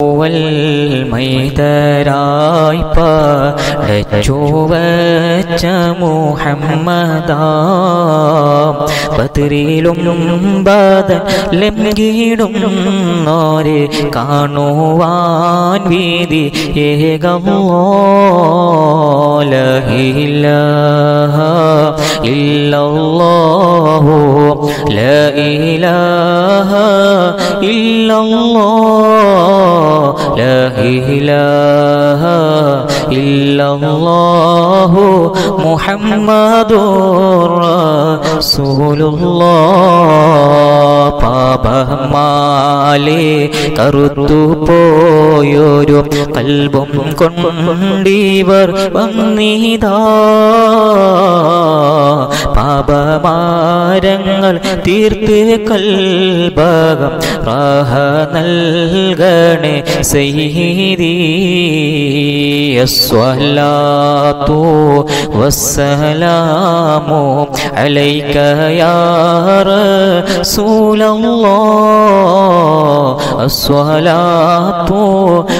പൂവൽ മൈതരായി പടച്ചുവച്ച മുഹമ്മദാ. പത്രിയിലും ബദ കീടും നോരെ കാണുവാൻ വീതി ഏകമോ ലഹിലാഹ ഇല്ലല്ലാഹു ലാ ഇലാഹ ഇല്ലല്ലാഹ് റസൂലുള്ളാഹ്. പാപമാലേ കറുത്തു പോയൊരു കൽബും കൊണ്ടിവർ വന്നിതാ. പാപമാരങ്ങൾ തീർത്ത് കൽബകം റാഹ നൽകണേ. سيدي الصلاة والسلام عليك يا رسول الله. الصلاة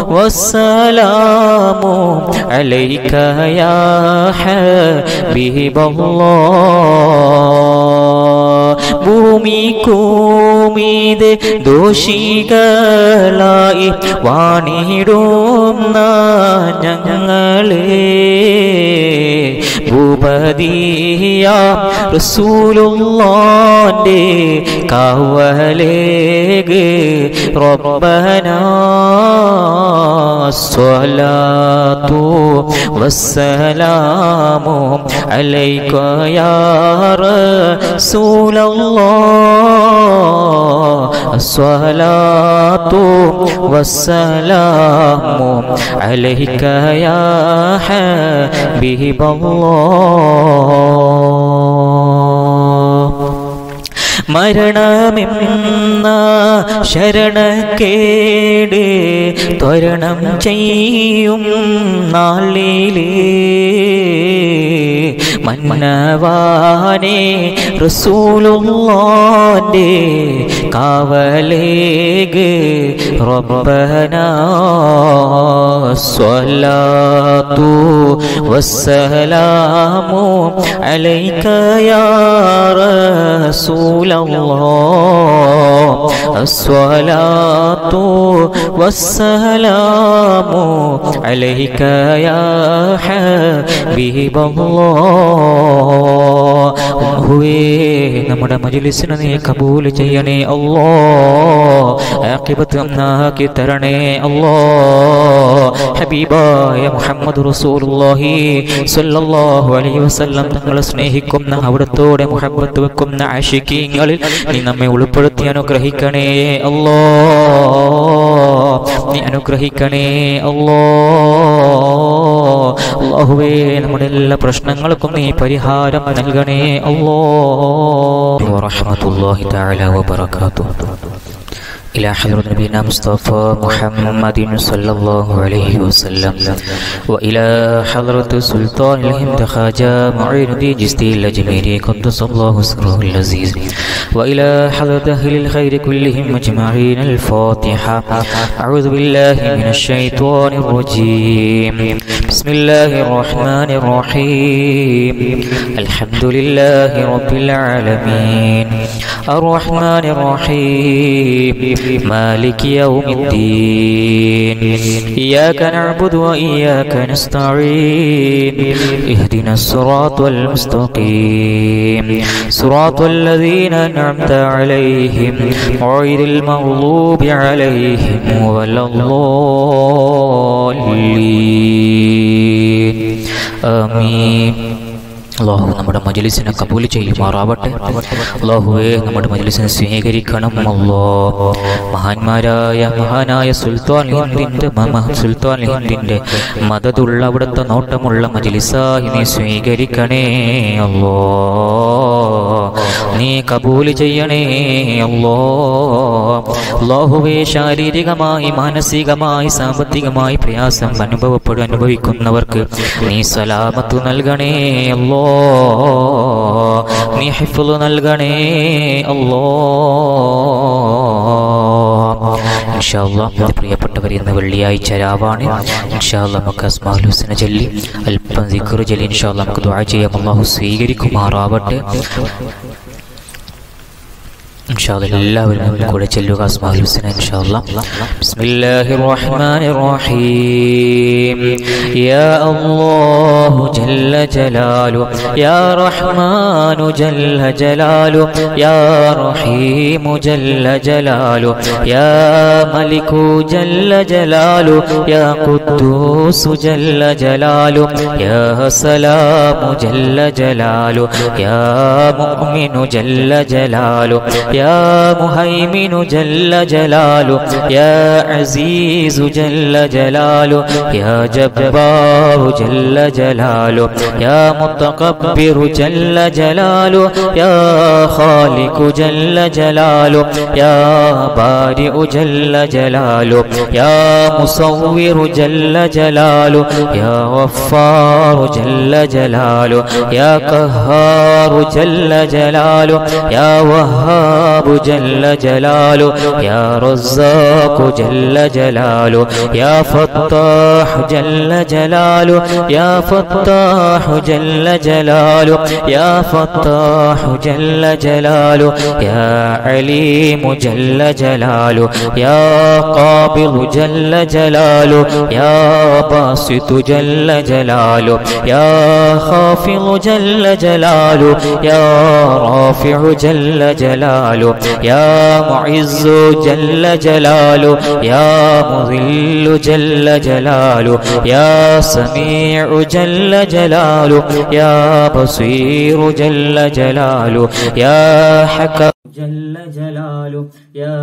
والسلام عليك يا حبيب الله. بوميكم ഭൂമിക്കൂമീത് ദോഷികളായി വാണിടും ഞങ്ങളെ. ഭൂപതിയാം റസൂലുള്ളാന്റെ കാവലേഗ് റബ്ബനാ സ്വലാത്തു വസ്സലാമു അലൈക യാ റസൂലല്ലാഹ് الصلاة والسلام عليك يا حبيب الله മരണമെന്ന ശരണക്കേട് ത്വരണം ചെയ്യും നാളിലേ. മന്മനവാനെ റസൂലുള്ളാന്റെ കാവലേക്ക് റബ്ബന സ്വലാത്തു വസ്സലാമു അലൈക്കയ റസൂലുള്ളാ റസൂലല്ലാഹ് വസ്സലാമു അലൈക്കയ ഹബീബുള്ളാ നമ്മുടെ മജിലിസിനെ നീ കബൂൽ ചെയ്യണേ അല്ലോ ആക്കിബത്ത് തരണേ അല്ലോ ഹബീബായ മുഹമ്മദ് റസൂലുള്ളാഹി അലൈഹി വസല്ലം തങ്ങളെ സ്നേഹിക്കുന്ന അവിടത്തോടെ മുഹബത്ത് വെക്കുന്ന ആശിക്കീങ്ങളിൽ നീ നമ്മെ ഉൾപ്പെടുത്തി അനുഗ്രഹിക്കണേ അല്ലോ നീ അനുഗ്രഹിക്കണേ അല്ലോ അള്ളാഹുവേ നമ്മുടെ എല്ലാ പ്രശ്നങ്ങൾക്കും നീ പരിഹാരം നൽകണേ. തആല വബറകാതുഹു. إلى حضرة نبينا مصطفى محمد صلى الله عليه وسلم. وإلى حضرة سلطان الهند خواجة معين الدين جستي الأجميري قدس الله سره العزيز وإلى حضرة أهل الخير كلهم أجمعين. الفاتحة. أعوذ بالله من الشيطان الرجيم. بسم الله الرحمن الرحيم. الحمد لله رب العالمين. الرحمن الرحيم. مالك يوم الدين. إياك نعبد وإياك نستعين. اهدنا الصراط المستقيم. صراط الذين أنعمت عليهم غير المغضوب عليهم ولا الضالين. آمين. അള്ളാഹു നമ്മുടെ മജലിസിനെ കബൂൽ ചെയ്യുമാറാവട്ടെ. അള്ളാഹുവെ നമ്മുടെ മജലിസിനെ സ്വീകരിക്കണം. അല്ലോ മഹാന്മാരായ മഹാനായ സുൽത്താൻ ഹിന്ദിന്റെ മമ സുൽത്താൻ ഹിന്ദിന്റെ മതതുള്ള അവിടുത്തെ നോട്ടമുള്ള മജലിസായി നീ സ്വീകരിക്കണേ. അല്ലോ നീ കബൂൽ ചെയ്യണേ. അല്ലോ അള്ളാഹുവെ ശാരീരികമായി മാനസികമായി സാമ്പത്തികമായി പ്രയാസം അനുഭവപ്പെടും അനുഭവിക്കുന്നവർക്ക് നീ സലാമത്ത് നൽകണേ. അല്ലോ നീ ഹിഫുൽ നൽകണേ അല്ലോ പ്രിയപ്പെട്ടവരെ ഇന്ന് വെള്ളിയാഴ്ച രാവാണ്. ഇൻഷാല്ലാ നമുക്ക് അസ്മാഉൽ ഹുസ്ന ചൊല്ലി അല്പം ദിക്ർ ചൊല്ലി ഇൻഷാല്ലാ നമുക്ക് ദുആ ചെയ്യാം. അള്ളാഹു സ്വീകരിക്കുമാറാവട്ടെ. എല്ലാവരും ഒന്നും കൂടെ ചെല്ലുക അസ്മാഉൽ ഹുസ്ന ഇൻഷാല്ലാ ബിസ്മില്ലാഹിർ റഹ്മാനിർ റഹീം യാ അല്ലാഹു ജല്ല ജലാലു യാ റഹ്മാനു ജല്ല ജലാലു യാ റഹീമു ജല്ല ജലാലു യാ മലികു ജല്ല ജലാലു യാ ഖുദ്ദൂസു ജല്ല ജലാലു യാ സലാമു ജല്ല ജലാലു യാ മുഅ്മിനു ജല്ല ജലാലു يا مهيمن جل جلاله يا عزيز جل جلاله يا جبار جل جلاله يا متكبر جل جلاله يا خالق جل جلاله يا بارئ جل جلاله يا مصور جل جلاله يا غفار جل جلاله يا قهار جل جلاله يا وهاب جل جلاله يا رزاق جل جلاله يا فتاح جل جلاله يا فتاح جل جلاله يا فتاح جل جلاله يا عليم جل جلاله يا قابض جل جلاله يا باسط جل جلاله يا خافض جل جلاله يا رافع جل جلاله. يا معز جل جلاله يا مذل جل جلاله يا سميع جل جلاله يا بصير جل جلاله يا حكم جل جلاله يا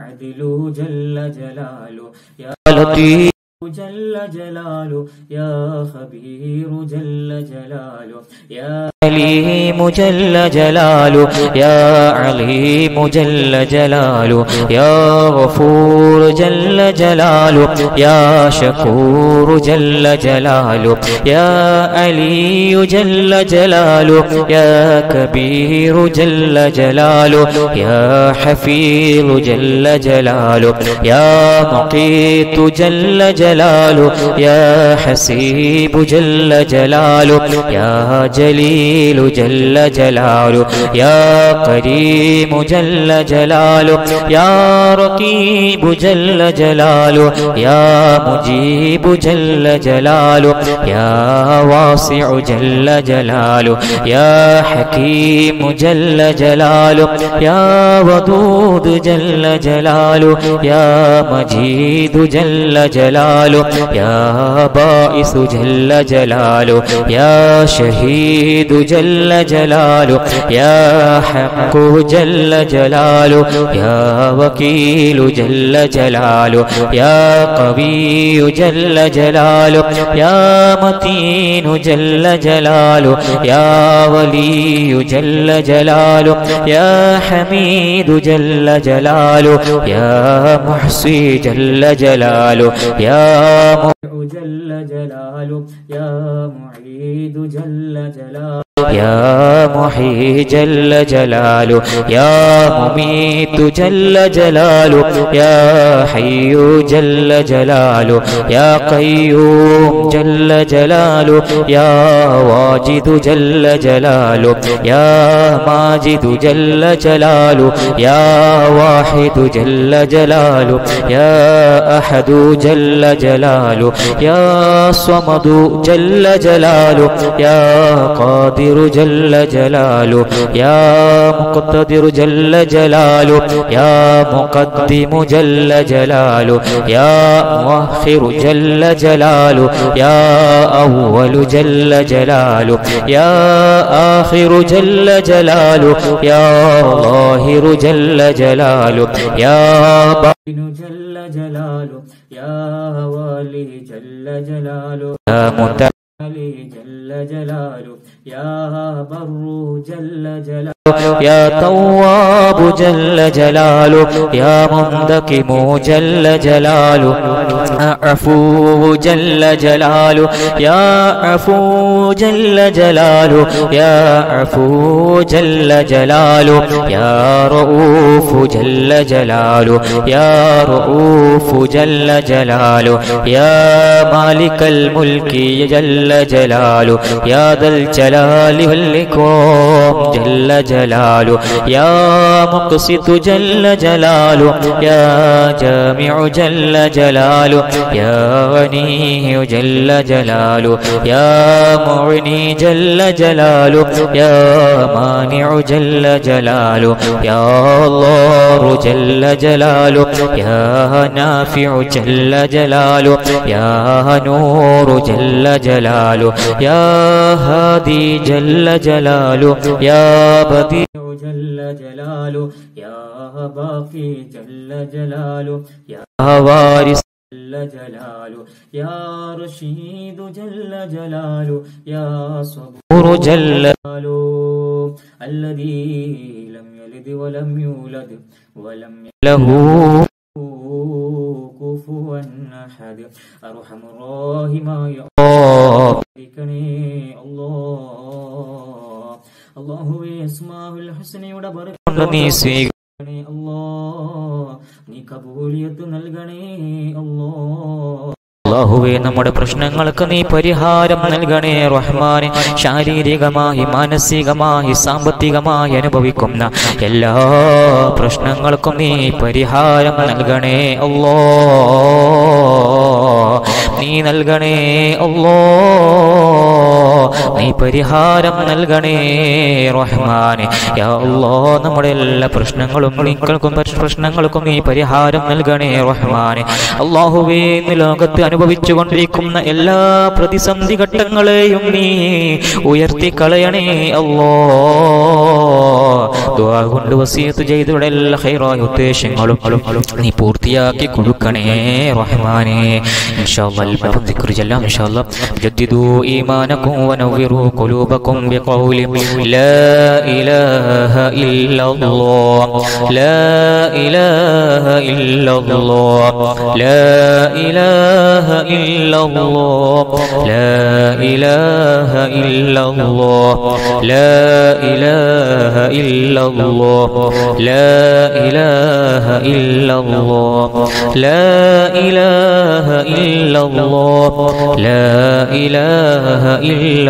عدل جل جلاله يا لطيف جل جلاله يا خبير جل جلاله يا عليم جل جلاله يا عليم جل جلاله يا غفور جل جلاله يا شكور جل جلاله يا علي جل جلاله يا كبير جل جلاله يا حفيظ جل جلاله يا مقيت جل جلاله. يا حسيب جل جلاله يا جليل جل جلاله يا كريم جل جلاله يا رقيب جل جلاله يا مجيب جل جلاله يا واسع جل جلاله يا حكيم جل جلاله يا ودود جل جلاله يا مجيد جل جلاله يا بائس جل جلاله يا شهيد جل جلاله يا حق جل جلاله يا وكيل جل جلاله يا قوي جل جلاله يا متين جل جلاله يا ولي جل جلاله يا حميد جل جلاله يا محصي جل جلاله يا جل جلاله يا معيد جل جلاله. يا محيي جل جلاله. يا مميت جل جلاله. يا حي جل جلاله. يا قيوم جل جلاله. يا واجد جل جلاله. يا ماجد جل جلاله. يا واحد جل جلاله. يا أحد جل جلاله. يا صمد جل جلاله. يا قادر جل جلاله يا مقتدر جل جلاله يا مقدم جل جلاله يا مؤخر جل جلاله يا أول جل جلاله يا آخر جل جلاله يا ظاهر جل جلاله يا باطن جل جلاله يا والي جل جلاله يا متعالي جل جلاله يا بر جل جلاله يا تواب جل جلاله يا منتقم جل جلاله عفو جل جلاله يا عفو جل جلاله يا عفو جل جلاله يا رؤوف جل جلاله يا رؤوف جل جلاله يا مالك الملك جل جلاله يا ذا الجلال والإكرام جل جلاله يا مقسط جل جلاله يا جامع جل جلاله يا غني جل جلاله يا معني جل جلاله يا مانع جل جلاله يا الله جل جلاله يا نافع جل جلاله يا نور جل جلاله. جلاله يا هادي جل جلاله يا بديع جل جلاله يا باقي جل جلاله يا وارث جل جلاله يا رشيد جل جلاله يا صبور جل جلاله الذي لم يلد ولم يولد ولم له كفوا أحد. أرحم الراحمين നീ അല്ലാ. നീ കബൂലിയത്ത് നൽകണേ. അല്ലാ. അള്ളാഹുവേ നമ്മുടെ പ്രശ്നങ്ങൾക്ക് നീ പരിഹാരം നൽകണേ. റഹ്മാനെ ശാരീരികമായി മാനസികമായി സാമ്പത്തികമായി അനുഭവിക്കുന്ന എല്ലാ പ്രശ്നങ്ങൾക്കും നീ പരിഹാരം നൽകണേ. അല്ലോ. നീ നൽകണേ. അല്ലോ നീ പരിഹാരം നൽകണേ റഹ്മാനെ. യാ അല്ലോ നമ്മുടെ എല്ലാ പ്രശ്നങ്ങളും നിങ്ങൾക്കും പ്രശ്നങ്ങൾക്കും നീ പരിഹാരം നൽകണേ റഹ്മാനെ. അള്ളാഹുവേ ഇന്ന് ലോകത്ത് അനുഭവിച്ചു കൊണ്ടിരിക്കുന്ന എല്ലാ പ്രതിസന്ധി ഘട്ടങ്ങളെയും നീ ഉയർത്തി കളയണേ അല്ലോ കൊണ്ട് വസീത്ത് ചെയ്തവിടെ എല്ലാ ഹൈറായ ഉദ്ദേശങ്ങളും നീ പൂർത്തിയാക്കി കൊടുക്കണേ റഹ്മാനെ. ونوّروا قلوبكم بقول لا إله إلا الله. لا إله إلا الله. لا إله إلا الله. لا إله إلا الله. لا إله إلا الله. لا إله إلا الله. لا إله إلا الله. لا إله إلا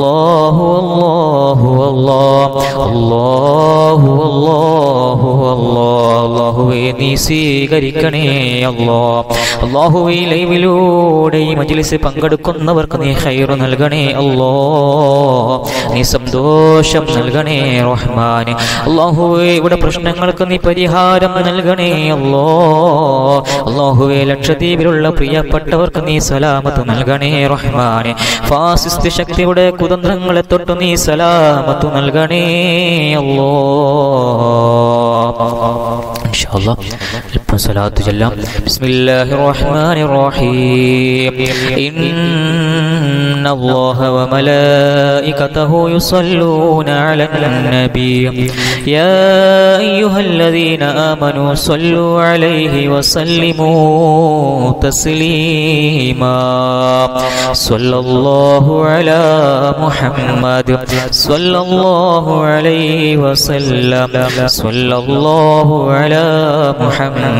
അല്ലാഹു അല്ലാഹു അല്ലാഹു അല്ലാഹു അല്ലാഹു അല്ലാഹു അല്ലാഹുവേ നീ സ്വീകരിക്കണേ അല്ലാ അല്ലാഹുവേ ലൈവിലൂടെ ഈ മജ്ലിസ് പങ്കെടുക്കുന്നവർക്ക് നീ ഹൈർ നൽകണേ അല്ലോ നീ സന്തോഷം നൽകണേ റഹ്മാനെ. അല്ലാഹുവേ ഇവിടെ പ്രശ്നങ്ങൾക്ക് നീ പരിഹാരം നൽകണേ അല്ലോ അല്ലാഹുവേ ലക്ഷദ്വീപിലുള്ള പ്രിയപ്പെട്ടവർക്ക് നീ സലാമത്ത് നൽകണേ റഹ്മാനെ. ഫാസിസ്റ്റ് ശക്തിയുടെ കുതന്ത്രങ്ങളെ തൊട്ട് നീ സലാമത്ത് നൽകണേ അല്ലോ صلاة جل. بسم الله الرحمن الرحيم. إن الله وملائكته يصلون على النبي. يا أيها الذين آمنوا صلوا عليه وسلموا تسليما. صلى الله على محمد. صلى الله عليه وسلم. صلى الله على محمد.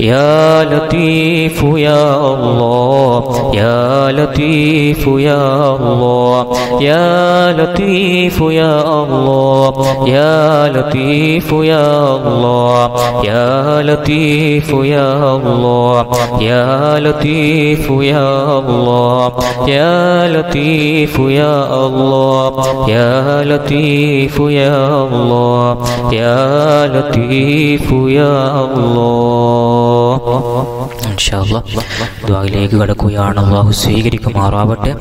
يا لطيف يا الله يا لطيف يا الله يا لطيف يا الله يا لطيف يا الله يا لطيف يا الله يا لطيف يا الله يا لطيف يا الله يا لطيف يا الله يا لطيف يا الله. ദ്വായിലേക്ക് കടക്കുകയാണ് അള്ളാഹു സ്വീകരിക്കുമാറാവട്ടെ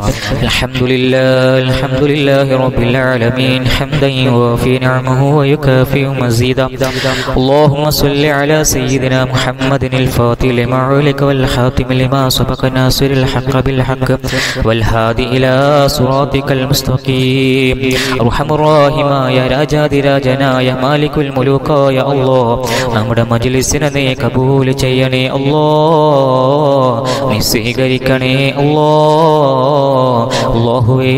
اللهم صل على سيدنا محمد الفاتح لما علك والحاتم لما سبق ناصر الحق بالحق والهادي إلى صراطك المستقيم أرحم الراحماയ രാജാതിരാജനായ മാലിക്കുൽ മുലൂക്കായ അല്ലോ നമ്മുടെ മജ്ലിസിനെ നീ കബൂൽ ചെയ്യണേ അല്ലോ. നീ സ്വീകരിക്കണേ അല്ലോ. അല്ലാഹുവേ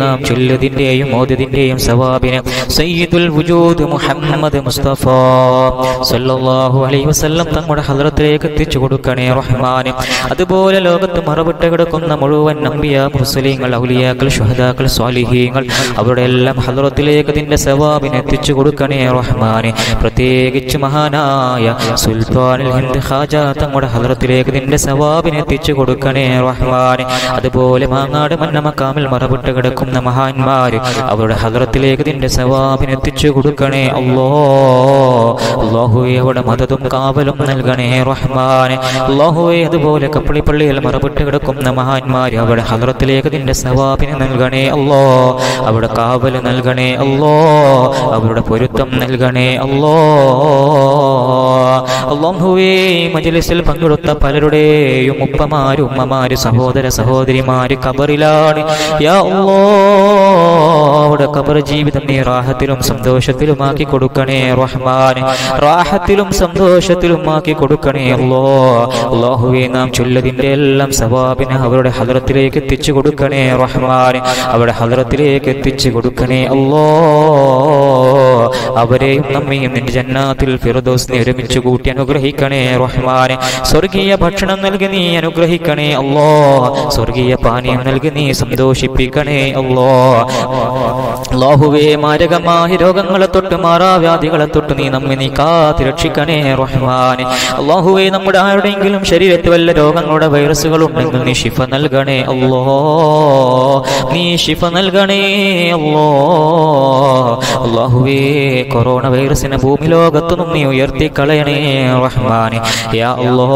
നാം ചൊല്ലതിന്റെയും ഓതതിന്റെയും സവാബിന് സയ്യിദുൽ വുജൂദ് മുഹമ്മദ് മുസ്തഫ സല്ലല്ലാഹു അലൈഹി വസല്ലം തങ്ങളുടെ ഹളറത്തിലേക്ക് എത്തിച്ചു കൊടുക്കണേ റഹ്മാന്. അതുപോലെ ലോകത്ത് മറവിട്ട് കിടക്കുന്ന മുഴുവൻ നമ്പിയ മുസ്ലിങ്ങൾ ഔലിയാക്കൾ ഷുഹദാക്കൾ സ്വാലിഹീങ്ങൾ അവരുടെ എല്ലാം ഹദ്രത്തിലേക്ക് തിന്റെ സവാബിന് എത്തിച്ചു കൊടുക്കണേ റഹ്മാന്. പ്രത്യേകിച്ച് മഹാനായ സുൽത്താനുൽ ഹിന്ദ് തങ്ങളുടെ ഹദ്രത്തിലേക്ക് നിന്റെ സവാബിനെ എത്തിച്ചു കൊടുക്കണേ റഹ്മാൻ അതുപോലെ മാങ്ങാട് മന്നമക്കാമിൽ മറവിട്ട് കിടക്കുന്ന മഹാന്മാർ അവരുടെ ഹദ്രത്തിലേക്ക് നിന്റെ സവാബിനെ എത്തിച്ചു കൊടുക്കണേ അല്ലോ അള്ളാഹുവെ അവിടെ മതതും കാവലും നൽകണേ റഹ്മാനെ. അള്ളാഹുവെ അതുപോലെ കപ്പളിപ്പള്ളിയിൽ മറവിട്ട് കിടക്കുന്ന മഹാന്മാർ അവിടെ ഹദ്രത്തിലേക്ക് നിന്റെ സവാബിനെ നൽകണേ അല്ലോ അവിടെ കാവൽ നൽകണേ അല്ലോ അവരുടെ പൊരുത്തം നൽകണേ അല്ലോ അള്ളാഹുവേ മജലിസിൽ പങ്കെടുത്ത പലരുടെയും ഉപ്പമാര് ഉമ്മമാര് സഹോദര സഹോദരിമാര് കബറിലാണ് അവിടെ കബർ ജീവിതം നീ റാഹത്തിലും സന്തോഷത്തിലുമാക്കി കൊടുക്കണേ റഹ്മാൻ. റാഹത്തിലും സന്തോഷത്തിലും ആക്കി കൊടുക്കണേ അല്ലോ അള്ളാഹുവെ നാം ചൊല്ലതിന്റെ എല്ലാം സവാബിനെ അവരുടെ ഹദ്രത്തിലേക്ക് എത്തിച്ചു കൊടുക്കണേ റഹ്മാൻ. അവരുടെ ഹദ്രത്തിലേക്ക് എത്തിച്ചു കൊടുക്കണേ അല്ലോ അവരെയും നമ്മയും നിന്റെ ജന്നാത്തിൽ ഫിറദോസിനെ ഒരുമിച്ച് കൂട്ടി അനുഗ്രഹിക്കണേ സ്വർഗീയ ഭക്ഷണം നൽകി നീ അനുഗ്രഹിക്കണേ അല്ലോ സ്വർഗീയ പാനീയം നൽകി നീ സന്തോഷിപ്പിക്കണേ അല്ലോ. അള്ളാഹുവേ മാരകമായി രോഗങ്ങളെ തൊട്ട് മാറാവ്യാധികളെ തൊട്ട് നീ നമ്മെ നീ കാത്തിരക്ഷിക്കണേ റഹ്മാനെ. അള്ളാഹുവേ നമ്മുടെ ആരുടെയെങ്കിലും ശരീരത്തിൽ വല്ല രോഗങ്ങളുടെ വൈറസുകൾ ഉണ്ടെങ്കിൽ നീ ശിഫ നൽകണേ അല്ലോ. നീ ശിഫ നൽകണേ അല്ലോ. അള്ളാഹുവേ കൊറോണ വൈറസിനെ ഭൂമി ലോകത്തുനിന്നും നീ ഉയർത്തി കളയണേ റഹ്മാനെ. അല്ലോ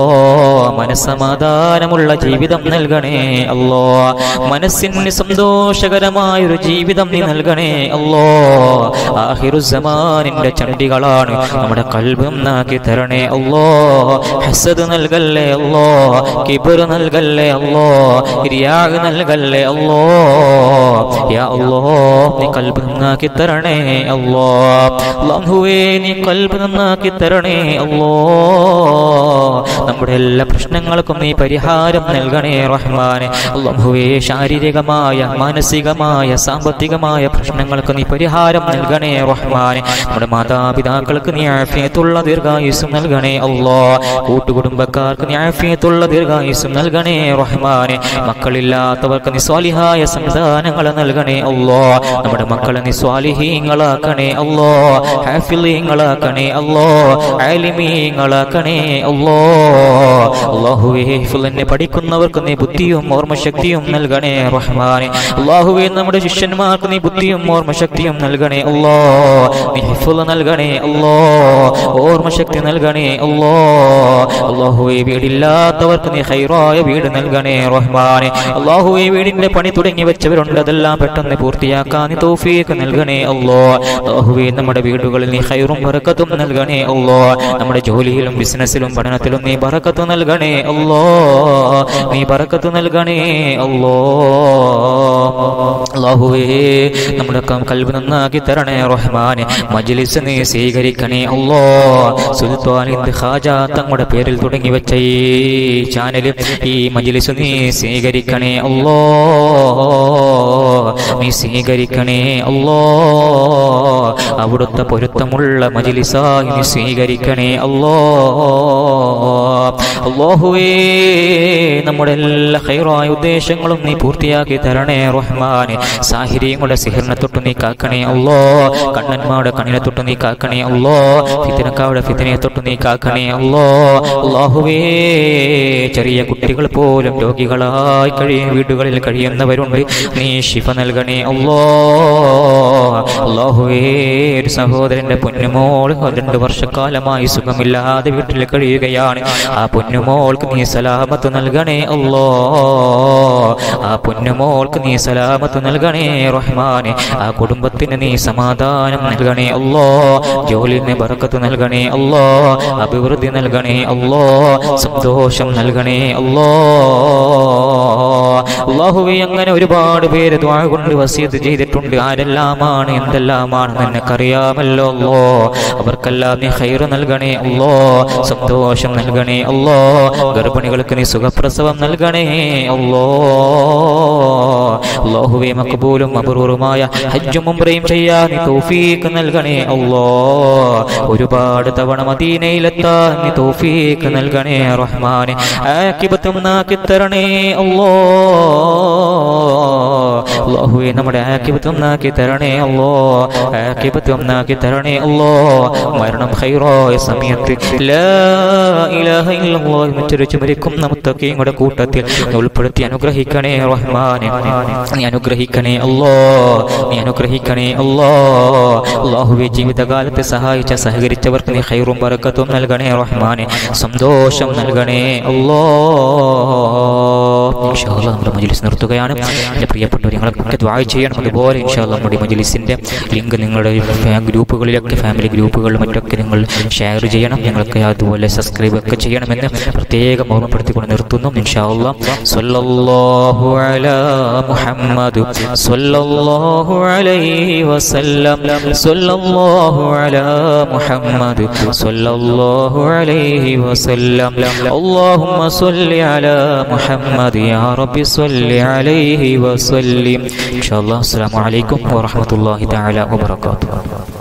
മനസ്സമാധാനമുള്ള ജീവിതം നൽകണേ. അല്ലോ മനസ്സിന് സന്തോഷകരമായൊരു ജീവിതം നീ നൽകണേ. അല്ലോ ആഹിറുസമാനിന്റെ ചണ്ടികളാണ് നമ്മുടെ കൽബും നാക്കി തരണേ. അല്ലോ ഹസദ് നൽകല്ലേ? അല്ലോ കിബർ നൽകല്ലേ? അല്ലോ ഇരിയാഗ് നൽകല്ലേ? അല്ലോ യാ അല്ലോ നീ കൽബും നാക്കി തരണേ. അല്ലോ അല്ലാഹുവേ നീ കൽബ് നന്നാക്കി തരണേ. അല്ലോ നമ്മുടെ എല്ലാ പ്രശ്നങ്ങൾക്കും നീ പരിഹാരം നൽകണേ റഹ്മാനെ. അള്ളാഹുവേ ശാരീരികമായ മാനസികമായ സാമ്പത്തികമായ പ്രശ്നങ്ങൾക്ക് നീ പരിഹാരം നൽകണേ റഹ്മാനെ. നമ്മുടെ മാതാപിതാക്കൾക്ക് നീ ആഫിയത്തുള്ള ദീർഘായുസ്സും നൽകണേ അല്ലോ കൂട്ടുകുടുംബക്കാർക്ക് നീ ആഫിയത്തുള്ള ദീർഘായുസ്സും നൽകണേ റഹ്മാനെ. മക്കളില്ലാത്തവർക്ക് നിസ്വാലിഹായ സംവിധാനങ്ങൾ നൽകണേ അല്ലോ നമ്മുടെ മക്കളെ നീ സ്വാലിഹീങ്ങളാക്കണേ അല്ലോ ഹാഫിലീങ്ങളാക്കണേ അല്ലോ ആലിമീങ്ങളാക്കണേ അല്ലോ അള്ളാഹുവേ ഹിഫുലിനെ പഠിക്കുന്നവർക്ക് നീ ബുദ്ധിയും ഓർമ്മശക്തിയും നൽകണേ റഹ്മാനെ. അള്ളാഹുവേ നമ്മുടെ ശിഷ്യന്മാർക്ക് നീ ബുദ്ധിയും ഓർമ്മശക്തിയും നൽകണേ അല്ലോ ഹിഫുൽ നൽകണേ അല്ലോ ഓർമ്മശക്തി നൽകണേ അല്ലോ അള്ളാഹുവേ വീടില്ലാത്തവർക്ക് നീ ഹൈറായ വീട് നൽകണേ റഹ്മാനെ. അള്ളാഹുവേ വീടിന്റെ പണി തുടങ്ങി വെച്ചവരുണ്ട് അതെല്ലാം പെട്ടെന്ന് പൂർത്തിയാക്കാൻ നീ തൗഫീഖ് നൽകണേ അല്ലോ അള്ളാഹുവേ നമ്മുടെ വീടുകളിൽ നീ ഹൈറും ബറക്കത്തും നൽകണേ അല്ലോ നമ്മുടെ ജോലിയിലും ബിസിനസ്സിലും പഠനത്തിലും നീ ബറക്കത്ത് നൽകണേ അല്ലോ നീ ബറക്കത്ത് നൽകണേ അല്ലോ അള്ളാഹുവേ നമ്മുടെ കൽവ് നന്നാക്കി തരണേ റഹ്മാനെ. മജ്ലിസ് നീ സ്വീകരിക്കണേ അല്ലോ സുൽത്താൻ ഖാജ തങ്ങളുടെ പേരിൽ തുടങ്ങി വെച്ച ഈ ചാനൽ ഈ മജ്ലിസ് നീ സ്വീകരിക്കണേ അല്ലോ നീ സ്വീകരിക്കണേ അല്ലോ അവിടുത്തെ പൊരുത്തമുള്ള മജിലിസായി നീ സ്വീകരിക്കണേ അല്ലോ അള്ളാഹുവേ നമ്മുടെ എല്ലാ ഹൈറായ ഉദ്ദേശങ്ങളും നീ പൂർത്തിയാക്കി തരണേ റഹ്മാനെ. സാഹിര്യങ്ങളുടെ സിഹറിനെ തൊട്ട് നീ കാക്കണേ അല്ലോ കണ്ണന്മാരുടെ കണ്ണിനെ തൊട്ട് നീ കാക്കണേ അല്ലോ ഫിത്തിനക്കാരുടെ ഫിത്തിനെ തൊട്ട് നീ കാക്കണേ അല്ലോ അള്ളാഹുവേ ചെറിയ കുട്ടികൾ പോലും രോഗികളായി കഴിയും വീടുകളിൽ കഴിയുന്നവരുണ്ട്. നീ ശിഫ നൽകണേ അല്ലോ അള്ളാഹുവേ ഒരു സഹോദരന്റെ പൊന്നുമോൾ രണ്ട് വർഷക്കാലമായി സുഖമില്ലാതെ വീട്ടിൽ കഴിയുകയാണ്. ആ പൊന്നുമോൾക്ക് നീ സലാമത്ത് നൽകണേ അല്ലോ ആ പൊന്നുമോൾക്ക് നീ സലാമത്ത് നൽകണേ റഹ്മാനെ. ആ കുടുംബത്തിന് നീ സമാധാനം നൽകണേ അല്ലോ. ജോലിന് ബറക്കത്ത് നൽകണേ അല്ലോ. അഭിവൃദ്ധി നൽകണേ അല്ലോ. സന്തോഷം നൽകണേ അല്ലോ. അള്ളാഹുവെ അങ്ങനെ ഒരുപാട് പേര് ദ്വാ കൊണ്ട് വസീത് ചെയ്തിട്ടുണ്ട്. ആരെല്ലാമാണ് എന്തെല്ലാമാണ് നിനക്കറിയാമല്ലോ അല്ലോ. അവർക്കെല്ലാം നീ ഹൈറ് നൽകണേ അല്ലോ. സന്തോഷം നൽകണേ അല്ലോ. ഗർഭിണികൾക്ക് നീ സുഖപ്രസവം നൽകണേ അല്ലോ. അള്ളാഹുവെ മക്കബൂലും അപൂർവമായ ഹജ്ജും ഉംറയും ചെയ്യാൻ തൗഫീഖ് നൽകണേ അല്ലോ ഒരുപാട് തവണ മദീനയിലെത്താൻ നീ തൗഫീഖ് നൽകണേ റഹ്മാനെ. ആക്കിബത്തും നാക്കി തരണേ അല്ലോ അള്ളാഹുവെ നമ്മുടെ ആക്കിബത്തും നാക്കി തരണേ അല്ലോ ആക്കിബത്തും നാക്കി തരണേ അല്ലോ മരണം ഹൈറോയ സമയത്ത് ലാ ഇലാഹ ഇല്ലല്ലാഹ് ഇങ്ങടെ കൂട്ടത്തിൽ. ഉൾപ്പെടുത്തി അനുഗ്രഹിക്കണേ റഹ്മാനെ. അനുഗ്രഹിക്കണേ അല്ലോ. നീ അനുഗ്രഹിക്കണേ അല്ലോ. അള്ളാഹുവെ ജീവിതകാലത്ത് സഹായിച്ച സഹകരിച്ചവർക്ക് നീ ഹൈറും പറക്കത്തും നൽകണേ റഹ്മാനെ. സന്തോഷം നൽകണേ അല്ലോ. ഇൻഷാല്ലാ നമ്മുടെ മജ്ലിസ് നിർത്തുകയാണ്. എന്റെ പ്രിയപ്പെട്ടവർ ഞങ്ങളൊക്കെ ദ്വാ ചെയ്യണം. അതുപോലെ ഇൻഷാല്ലാ നമ്മുടെ മജ്ലിസിന്റെ ലിങ്ക് നിങ്ങളുടെ ഗ്രൂപ്പുകളിലൊക്കെ ഫാമിലി ഗ്രൂപ്പുകളിലും മറ്റൊക്കെ നിങ്ങൾ ഷെയർ ചെയ്യണം. ഞങ്ങൾക്ക് അതുപോലെ സബ്സ്ക്രൈബ് ഒക്കെ ചെയ്യണമെന്ന് പ്രത്യേകം ഓർമ്മപ്പെടുത്തിക്കൊണ്ട് നിർത്തുന്നു. ഇൻഷാല്ലാ സ്വല്ലല്ലാഹു അലാ മുഹമ്മദ് صلى الله عليه وسلم. صلى الله على محمد. صلى الله عليه وسلم. اللهم صل على محمد. يا رب صل عليه وسلم. إن شاء الله. السلام عليكم ورحمة الله تعالى وبركاته.